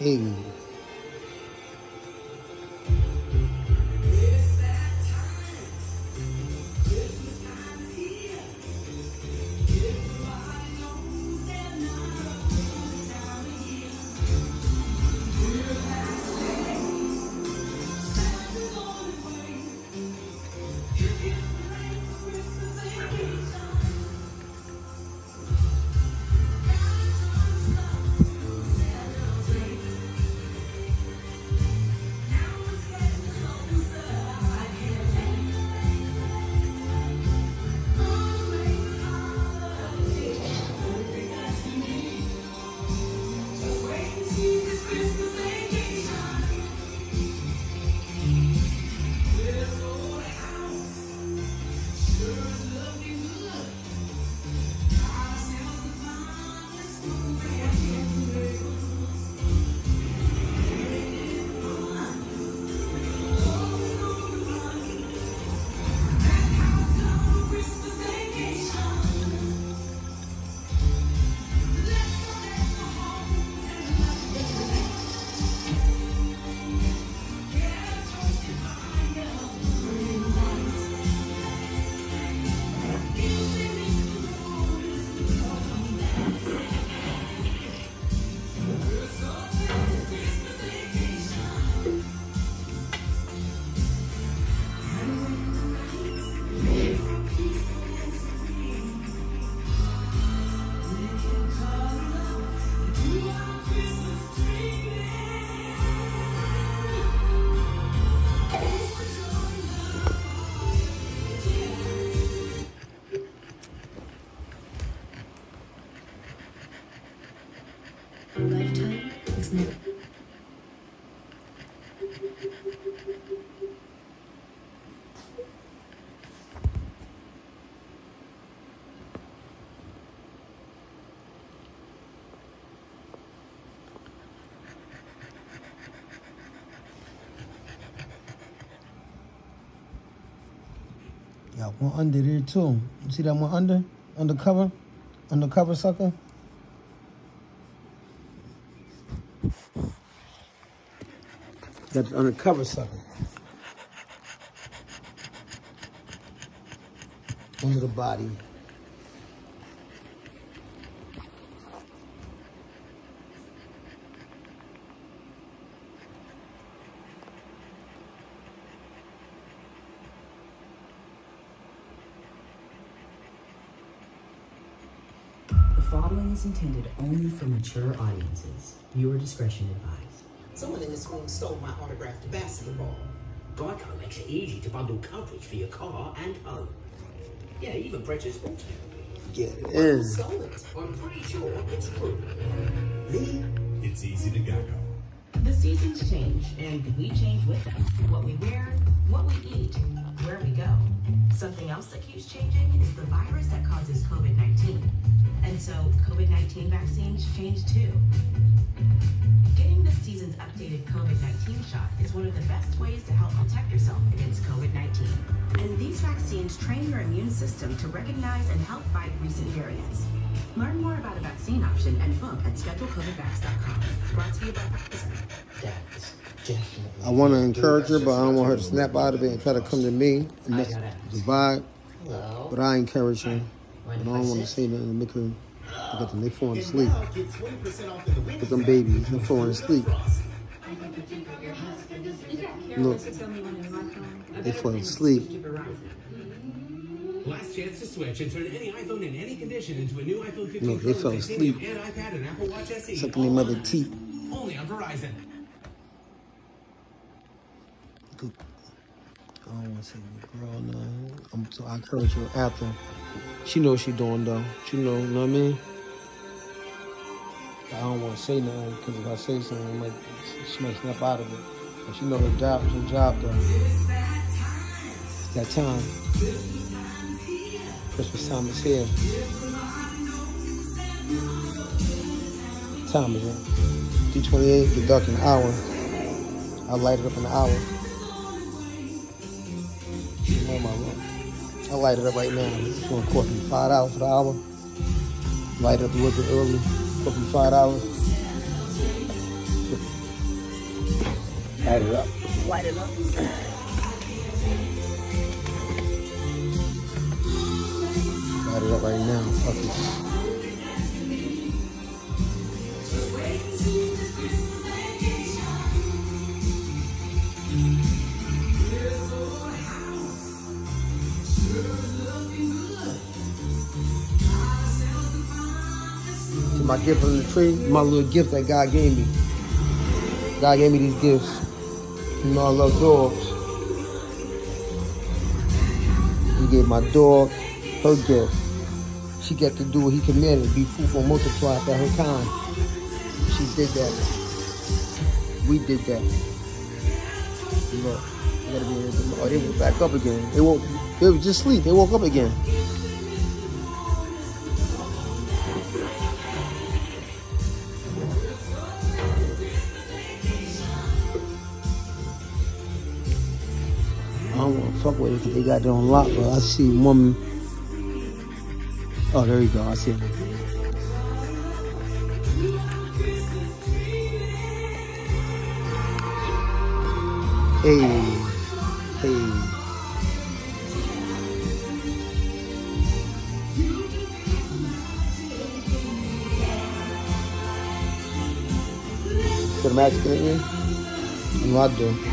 Hey. Lifetime is never. One under there too. You see that one under? Undercover? Undercover sucker? Got the undercover sucker. Under the body. The following is intended only for mature audiences. Viewer discretion advised. Someone in this room stole my autographed basketball. Geico makes it easy to bundle coverage for your car and home. Yeah, even purchase sports Get it in. Stole it. I'm pretty sure it's true. Me? It's easy to Geico. The seasons change, and we change with them. What we wear, what we eat, where we go. Something else that keeps changing is the virus that causes COVID 19. And so COVID 19 vaccines change too. Getting this season's updated COVID 19 shot is one of the best ways to help protect yourself against COVID 19. And these vaccines train your immune system to recognize and help fight recent variants. Learn more about a vaccine option and book at schedulecovidvax.com. Brought to you by Pfizer. That's. I want to encourage her, but I don't want her to snap out of it and try to come to me and mess vibe. But I encourage her. But I don't want to sit? say nothing to make her look at them. They falling asleep. now get 20% off in the winter Look at them babies. They're falling asleep. Look, they falling asleep. Last chance to switch and turn any iPhone in any condition into a new iPhone 15 Look, they Pro fell asleep. Titanium and iPad and Apple Watch SE. Sucking their mother teeth. Only on Verizon. Look, I don't want to say the girl no. I'm so I encourage her after. She knows she doing though. She know, you know what I mean? I don't want to say nothing because if I say something, might, she might snap out of it. But she know her job, her job though. It's that time. Christmas time is here. Time is it? 328, get dark in an hour. I'll light it up in an hour. Light it up right now. It's going to cost me five dollars for the hour. Light it up a little bit early. Cost me five dollars. Light it up. Light it up. Add it up right now. Fuck it. To my gift from the tree, my little gift that God gave me. God gave me these gifts. You know I love dogs. He gave my dog her gift. She got to do what he commanded, be fruitful, multiply for her kind. She did that. We did that. Look, you gotta be oh, they were back up again. They woke, they were just sleep. They woke up again. Fuck with it because they got their own lock, but I see woman. Oh, there you go. I see it. Hey, hey. The magic in it, yeah? No, I do.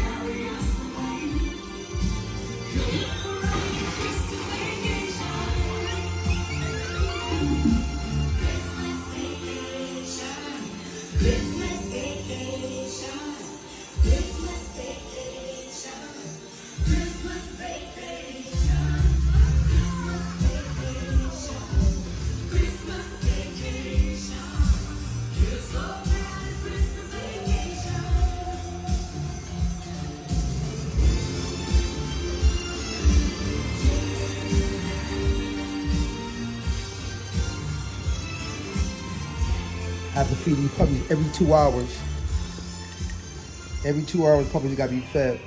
Have to feed these puppies every two hours. Every two hours, puppies gotta be fed.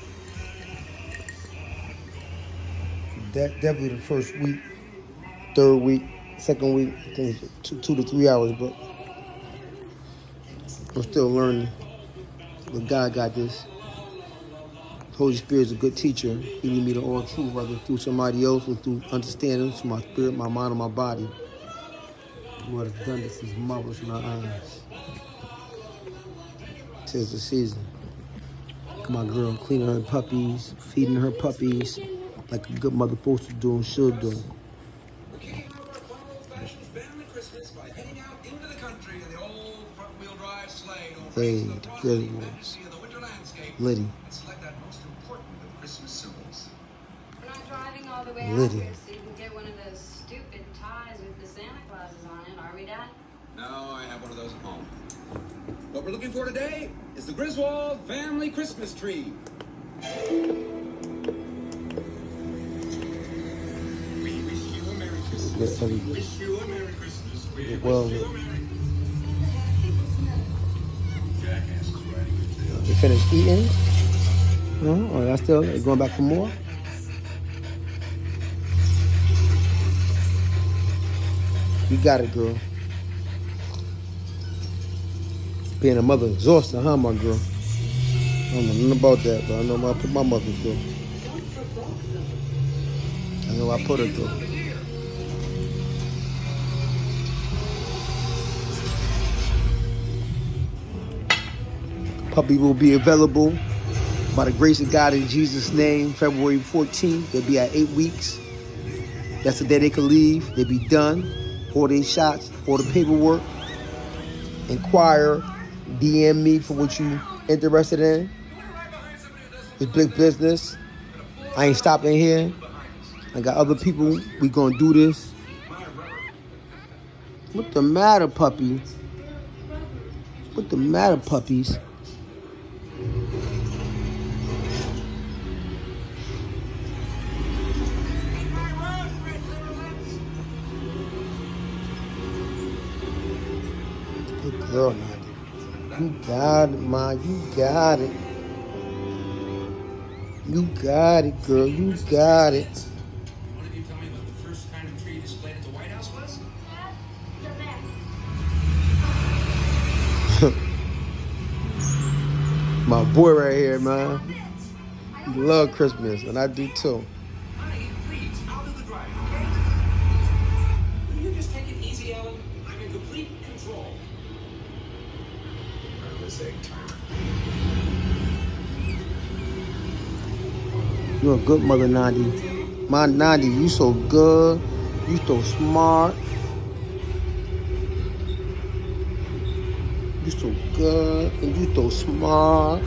That definitely the first week, third week, second week, I think two, two to three hours, but I'm still learning. But God got this. Holy Spirit is a good teacher. He lead me to all truth, whether through somebody else or through understanding, through my spirit, my mind, and my body. What has done this is marvelous in our eyes. Tis the season. My girl cleaning her puppies, feeding her puppies like a good mother supposed to do and should do. Okay, Flash family Christmas by No, I have one of those at home. What we're looking for today is the Griswold family Christmas tree. We wish you a Merry Christmas. Get every Wish you a Merry Christmas. We well wish you a. Merry Jackass is writing it down. They finished eating? No? Or y'all still they going back for more? You got it, girl. Being a mother exhausted, huh, my girl? I don't know nothing about that, but I know I put my mother through. I know I put her through. Puppy will be available by the grace of God in Jesus' name, February 14th. They'll be at eight weeks. That's the day they can leave. They'll be done. All their shots, all the paperwork. Inquire, DM me for what you interested in. It's big business. I ain't stopping here. I got other people. We gonna do this. What the matter, puppy? What the matter, puppies? Good girl, Nandi. You got it, ma. You got it. You got it, girl. You got it. One of you tell me what the first kind of tree displayed at the White House was? My boy right here, man. Love Christmas, and I do too. You're a good mother, Nandi. My Nandi, you so good. You so smart. You so good and you so smart.